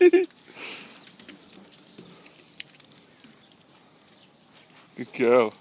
Good girl.